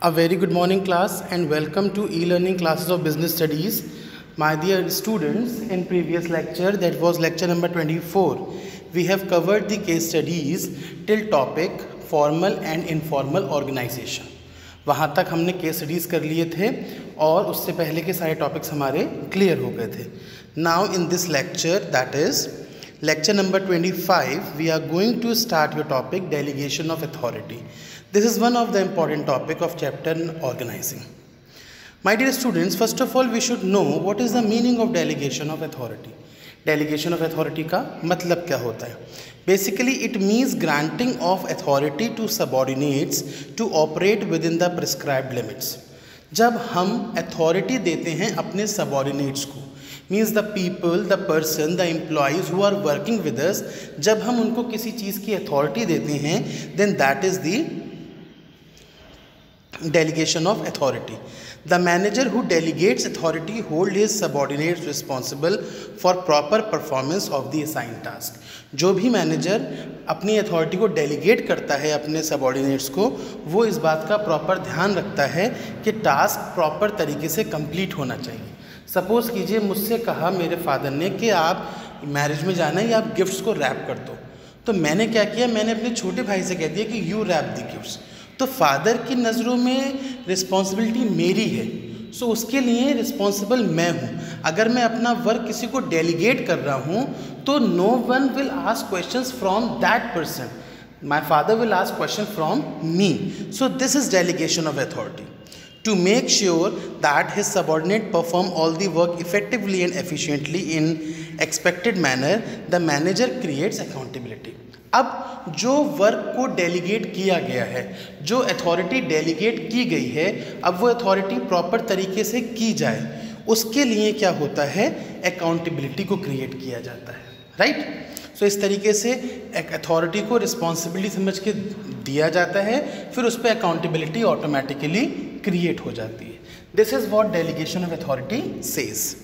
A very good morning class and welcome to e-learning classes of business studies. My dear students, in previous lecture that was lecture number 24, we have covered the case studies till topic formal and informal organization. वहाँ तक हमने case studies कर लिए थे और उससे पहले के सारे टॉपिक्स हमारे क्लियर हो गए थे now in this lecture that is lecture number 25 we are going to start your topic delegation of authority this is one of the important topic of chapter organising my dear students first of all we should know what is the meaning of delegation of authority delegation of authority का मतलब क्या होता है? Basically it means granting of authority to subordinates to operate within the prescribe limits जब हम authority देते हैं अपने सबॉर्डिनेट्स को means the people the person the employees who are working with us जब हम उनको किसी चीज़ की अथॉरिटी देते हैं then that is the delegation of authority. The manager who delegates authority hold his subordinates responsible for proper performance of the assigned task. जो भी मैनेजर अपनी अथॉरिटी को डेलीगेट करता है अपने सबॉर्डिनेट्स को, वो इस बात का प्रॉपर ध्यान रखता है कि टास्क प्रॉपर तरीके से कंप्लीट होना चाहिए। सपोज़ कीजिए मुझसे कहा मेरे फादर ने कि आप मैरिज में जाना है या आप गिफ्ट्स को रैप कर दो। तो मैंने क्या किया? मैंने अपने छोटे भाई से कह दिया कि यू रैप दी गिफ्ट्स तो फादर की नज़रों में रिस्पॉन्सिबिलिटी मेरी है। सो so, उसके लिए रिस्पॉन्सिबल मैं हूँ। अगर मैं अपना वर्क किसी को डेलीगेट कर रहा हूँ तो no one will ask question from that person my father will ask question from me so this is delegation of authority to make sure that his subordinate perform all the work effectively and efficiently in expected manner the manager creates accountability अब जो work को delegate किया गया है जो authority delegate की गई है अब वो अथॉरिटी प्रॉपर तरीके से की जाए उसके लिए क्या होता है अकाउंटेबिलिटी को क्रिएट किया जाता है राइट right? सो इस तरीके से एक अथॉरिटी को रिस्पॉन्सिबिलिटी समझ के दिया जाता है, फिर उस पर अकाउंटेबिलिटी ऑटोमेटिकली क्रिएट हो जाती है। This is what delegation of authority says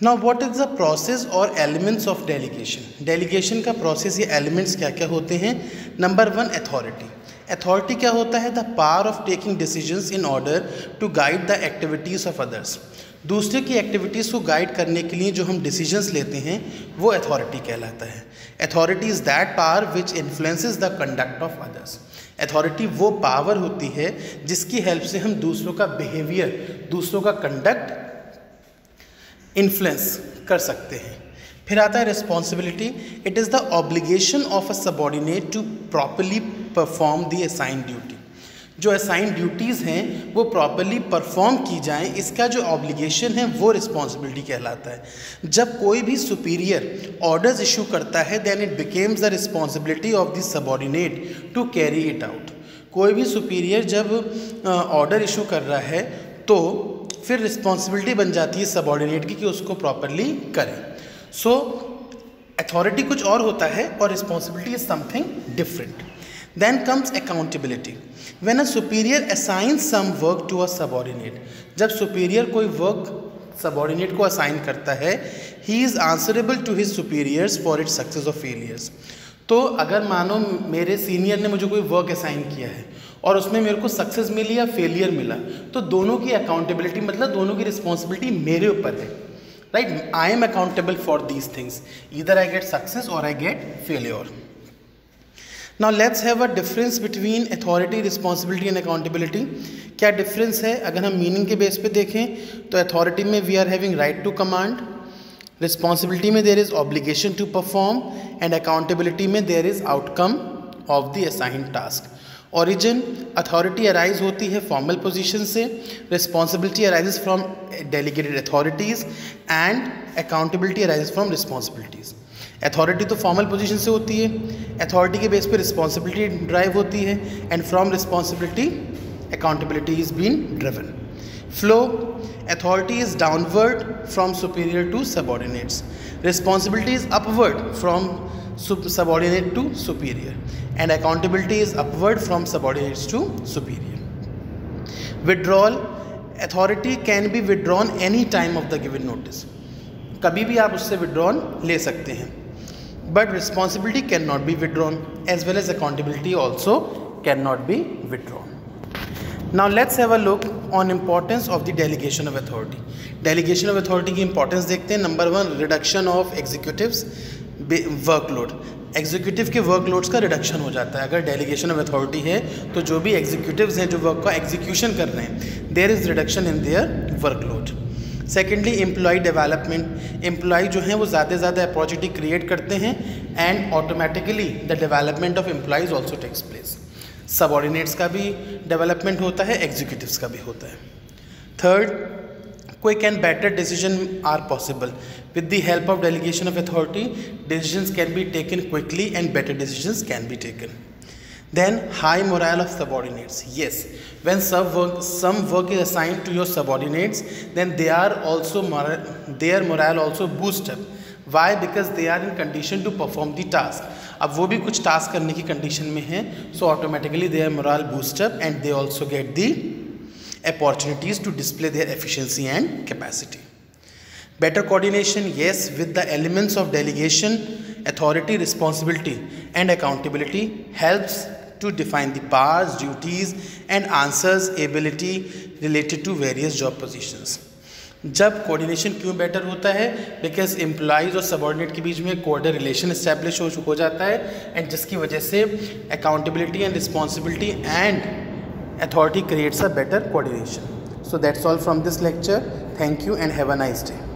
now what is the process और एलिमेंट्स ऑफ़ डेलीगेशन डेलीगेशन का प्रोसेस या एलिमेंट्स क्या क्या होते हैं? नंबर वन अथॉरिटी अथॉरिटी क्या होता है? The power of taking decisions in order to guide the activities of others दूसरे की एक्टिविटीज़ को गाइड करने के लिए जो हम डिसीजंस लेते हैं, वो अथॉरिटी कहलाता है। Authority is that power which influences the conduct of others authority वो पावर होती है जिसकी हेल्प से हम दूसरों का बिहेवियर दूसरों का कंडक्ट इन्फ्लुएंस कर सकते हैं। फिर आता है responsibility it is the obligation of a subordinate to properly perform the assign duty जो असाइन ड्यूटीज़ हैं वो प्रॉपरली परफॉर्म की जाएँ इसका जो ऑब्लिगेशन है वो रिस्पॉन्सिबिलिटी कहलाता है। जब कोई भी सुपीरियर ऑर्डर्स इशू करता है then it becomes the responsibility of the subordinate to carry it out कोई भी सुपीरियर जब ऑर्डर इशू कर रहा है तो फिर रिस्पॉन्सिबिलिटी बन जाती है सबॉर्डिनेट की कि उसको प्रॉपरली करें। सो so, अथॉरिटी कुछ और होता है और responsibility is something different then comes accountability when a superior assign some work to a subordinate जब सुपीरियर कोई वर्क सबॉर्डिनेट को असाइन करता है he is answerable to his superiors for it success of failures तो अगर मानो मेरे senior ने मुझे कोई वर्क असाइन किया है, और उसमें मेरे को सक्सेस मिली या फेलियर मिला तो दोनों की अकाउंटेबिलिटी मतलब दोनों की रिस्पॉन्सिबिलिटी मेरे ऊपर है। Right I am accountable for these things इधर आई गेट सक्सेस और I get failure now let's have a difference between authority responsibility and accountability क्या डिफरेंस है? अगर हम मीनिंग के बेस पे देखें तो अथॉरिटी में we are having right to command responsibility में there is obligation to perform and accountability में there is outcome of the assign task origin authority arise होती है फॉर्मल पोजिशन से responsibility arise from delegated authorities and accountability arise from responsibilities authority तो formal position से होती है authority के base पे रिस्पॉन्सिबिलिटी ड्राइव होती है and from responsibility accountability is been driven flow authority is downward from superior to subordinates responsibility is upward from subordinate to superior. And accountability is upward from subordinates to superior. Withdrawal, authority can be withdrawn any time of the given notice. कभी भी आप उससे withdrawn ले सकते हैं। But responsibility cannot be withdrawn as well as accountability also cannot be withdrawn Now let's have a look on importance of the delegation of authority. Delegation of authority की importance देखते हैं number one reduction of executives workload executive के workloads का reduction हो जाता है अगर delegation of authority है तो जो भी एग्जीक्यूटिव्स हैं जो वर्क का एग्जीक्यूशन कर रहे हैं there is reduction in their workload secondly employee development employee जो हैं, वो ज़्यादा से ज़्यादा अपॉर्चुनिटी क्रिएट करते हैं and automatically the development of employees also takes place subordinates का भी डेवलपमेंट होता है एग्जीक्यूटिवस का भी होता है. Third quick and better decision are possible with the help of delegation of authority decision can be taken quickly and better decision can be taken then high morale of subordinates yes when some work some work is assigned to your subordinates then they are also their morale also boost up why because they are in condition to perform the task अब वो भी कुछ task करने की condition में हैं so automatically they are moral boost up and they also get the opportunities to display their efficiency and capacity. Better coordination, yes, with the elements of delegation, Authority responsibility and accountability helps to define the powers duties and answerability related to various job positions जब coordination क्यों better होता है? Because employees और subordinate के बीच में कोऑर्डर relation establish हो चुक हो जाता है एंड जिसकी वजह से accountability and responsibility and authority creates a better coordination so that's all from this lecture thank you and have a nice day